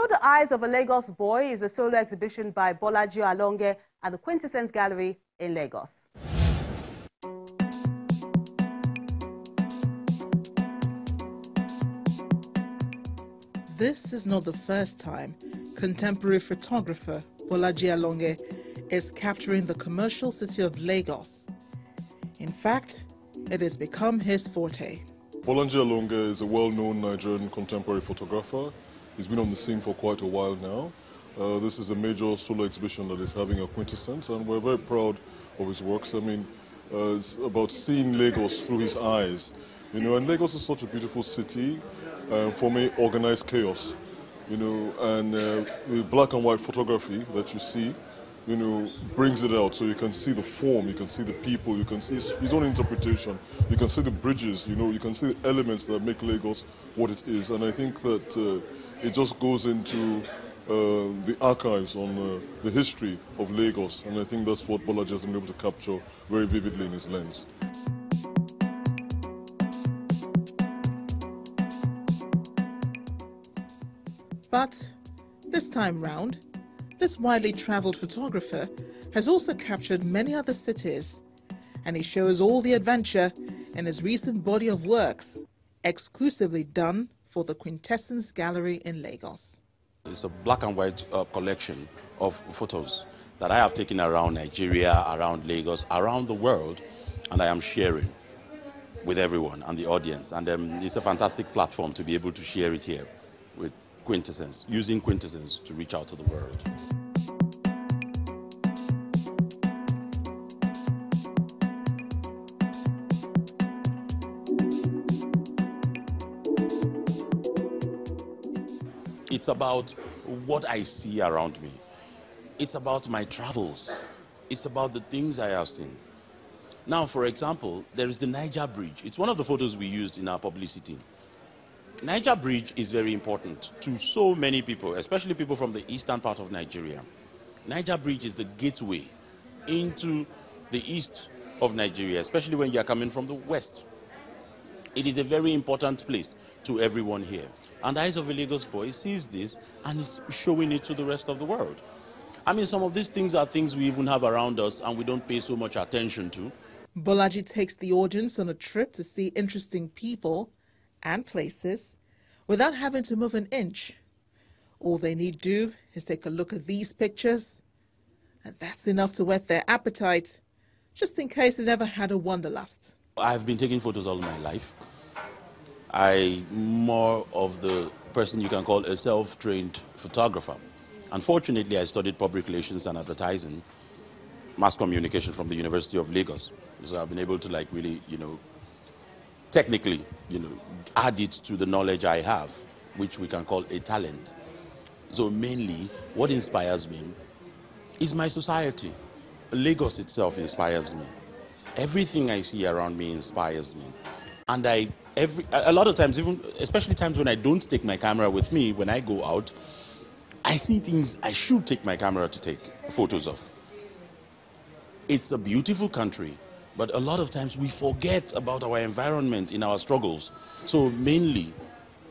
Through the Eyes of a Lagos Boy is a solo exhibition by Bolaji Alonge at the Quintessence Gallery in Lagos. This is not the first time contemporary photographer Bolaji Alonge is capturing the commercial city of Lagos. In fact, it has become his forte. Bolaji Alonge is a well-known Nigerian contemporary photographer. He's been on the scene for quite a while now. Uh, this is a major solo exhibition that is having a quintessence, and we're very proud of his works. I mean, uh, it's about seeing Lagos through his eyes. You know, and Lagos is such a beautiful city uh, for me, organized chaos. You know, and uh, the black and white photography that you see, you know, brings it out. So you can see the form, you can see the people, you can see his, his own interpretation, you can see the bridges, you know, you can see the elements that make Lagos what it is. And I think that uh, it just goes into uh, the archives on uh, the history of Lagos, and I think that's what Bolaji has been able to capture very vividly in his lens. But this time round, this widely travelled photographer has also captured many other cities, and he shows all the adventure in his recent body of works, exclusively done for the Quintessence Gallery in Lagos. It's a black and white uh, collection of photos that I have taken around Nigeria, around Lagos, around the world, and I am sharing with everyone and the audience. And um, it's a fantastic platform to be able to share it here with quintessence, using quintessence to reach out to the world. It's about what I see around me. It's about my travels. It's about the things I have seen. Now, for example, there is the Niger Bridge. It's one of the photos we used in our publicity. Niger Bridge is very important to so many people, especially people from the eastern part of Nigeria. Niger Bridge is the gateway into the east of Nigeria, especially when you are coming from the west. It is a very important place to everyone here. And the Eyes of a Lagos Boy sees this and is showing it to the rest of the world. I mean, some of these things are things we even have around us and we don't pay so much attention to. Bolaji takes the audience on a trip to see interesting people and places without having to move an inch. All they need do is take a look at these pictures, and that's enough to whet their appetite, just in case they never had a wanderlust. I've been taking photos all my life. I'm more of the person you can call a self-trained photographer. Unfortunately, I studied public relations and advertising, mass communication from the University of Lagos. So I've been able to like really, you know, technically, you know, add it to the knowledge I have, which we can call a talent. So mainly, what inspires me is my society. Lagos itself inspires me. Everything I see around me inspires me. And I, every, a lot of times, even, especially times when I don't take my camera with me, when I go out, I see things I should take my camera to take photos of. It's a beautiful country. But a lot of times we forget about our environment in our struggles. So mainly,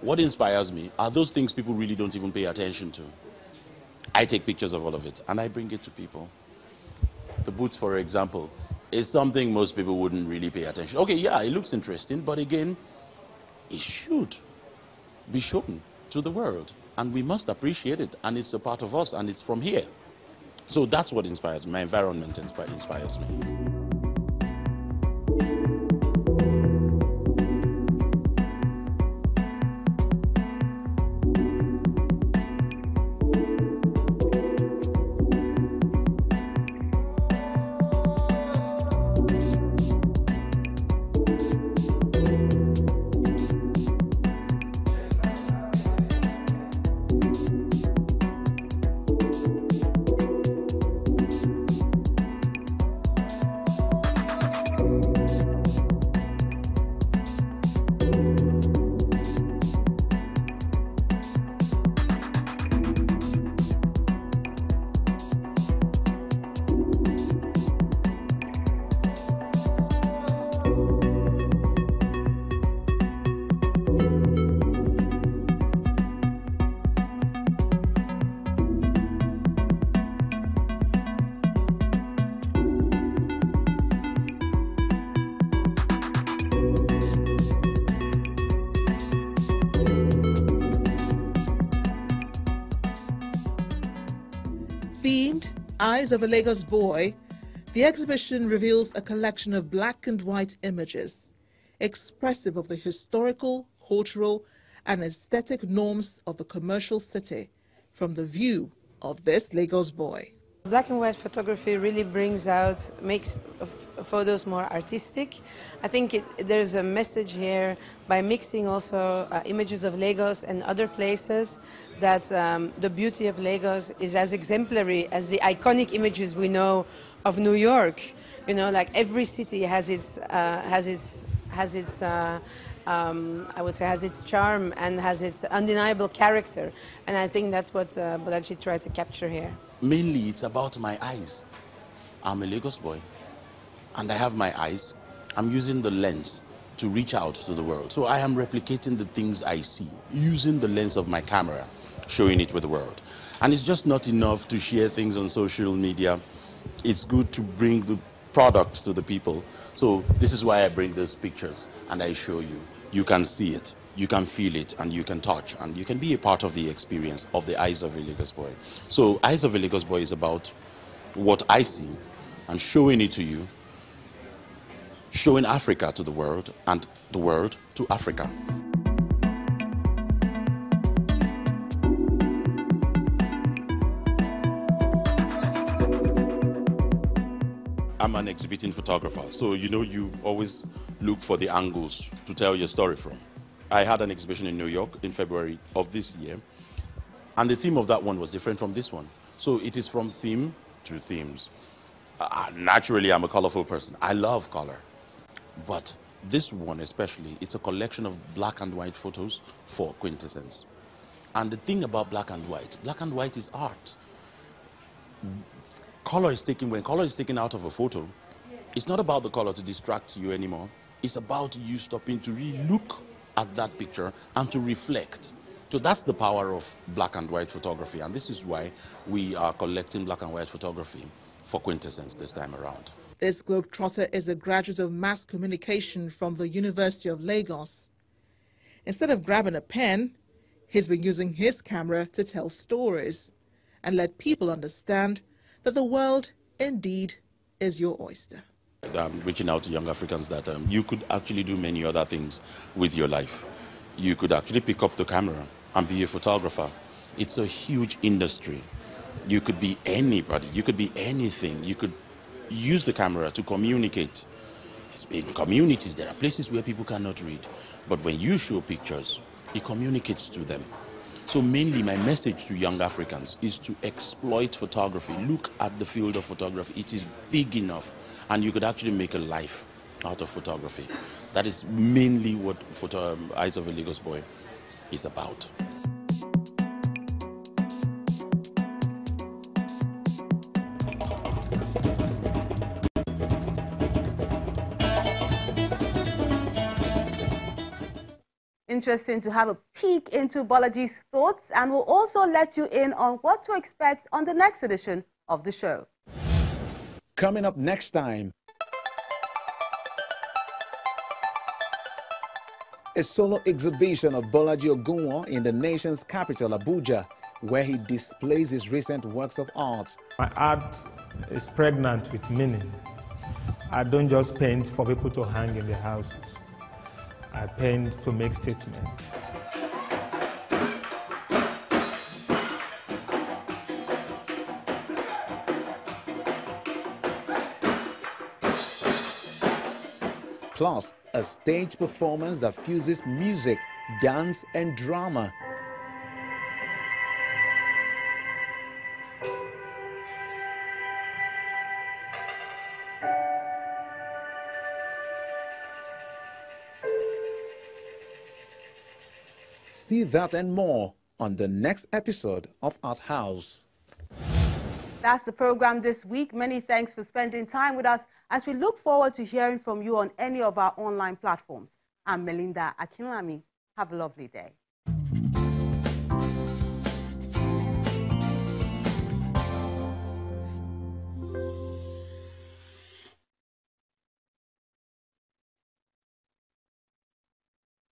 what inspires me are those things people really don't even pay attention to. I take pictures of all of it and I bring it to people. The boots, for example, is something most people wouldn't really pay attention. Okay, yeah, it looks interesting, but again, it should be shown to the world. And we must appreciate it, and it's a part of us, and it's from here. So that's what inspires me. My environment inspires me. Eyes of a Lagos Boy, the exhibition reveals a collection of black and white images expressive of the historical, cultural, and aesthetic norms of the commercial city from the view of this Lagos boy. Black and white photography really brings out, makes photos more artistic. I think it, there's a message here by mixing also uh, images of Lagos and other places that um, the beauty of Lagos is as exemplary as the iconic images we know of New York. You know, like every city has its, uh, has its, has its uh, um, I would say, has its charm and has its undeniable character. And I think that's what uh, tried to capture here. Mainly, it's about my eyes. I'm a Lagos boy, and I have my eyes. I'm using the lens to reach out to the world. So I am replicating the things I see, using the lens of my camera, showing it with the world. And it's just not enough to share things on social media. It's good to bring the product to the people. So this is why I bring these pictures and I show you you can see it, you can feel it, and you can touch, and you can be a part of the experience of the Eyes of a Lagos Boy. So, Eyes of a Lagos Boy is about what I see and showing it to you, showing Africa to the world, and the world to Africa. I'm an exhibiting photographer, so you know you always look for the angles to tell your story from. I had an exhibition in New York in February of this year, and the theme of that one was different from this one. So it is from theme to themes. Uh, naturally, I'm a colorful person. I love color. But this one especially, it's a collection of black and white photos for quintessence. And the thing about black and white, black and white is art color is taken, when color is taken out of a photo, it's not about the color to distract you anymore. It's about you stopping to really look at that picture and to reflect. So that's the power of black and white photography. And this is why we are collecting black and white photography for Quintessence this time around. This globetrotter is a graduate of mass communication from the University of Lagos. Instead of grabbing a pen, he's been using his camera to tell stories and let people understand that the world indeed is your oyster. I'm reaching out to young Africans that um, you could actually do many other things with your life. You could actually pick up the camera and be a photographer. It's a huge industry. You could be anybody, you could be anything. You could use the camera to communicate. In communities, there are places where people cannot read. But when you show pictures, it communicates to them. So mainly my message to young Africans is to exploit photography. Look at the field of photography. It is big enough and you could actually make a life out of photography. That is mainly what photo, um, Eyes of a Lagos Boy is about. Interesting to have a peek into Bolaji's thoughts and we'll also let you in on what to expect on the next edition of the show. Coming up next time, a solo exhibition of Bolaji Ogunwon in the nation's capital, Abuja, where he displays his recent works of art. My art is pregnant with meaning. I don't just paint for people to hang in their houses. Paint to make statement. Plus, a stage performance that fuses music, dance, and drama See that and more on the next episode of Art House. That's the program this week. Many thanks for spending time with us as we look forward to hearing from you on any of our online platforms. I'm Melinda Akinlami. Have a lovely day.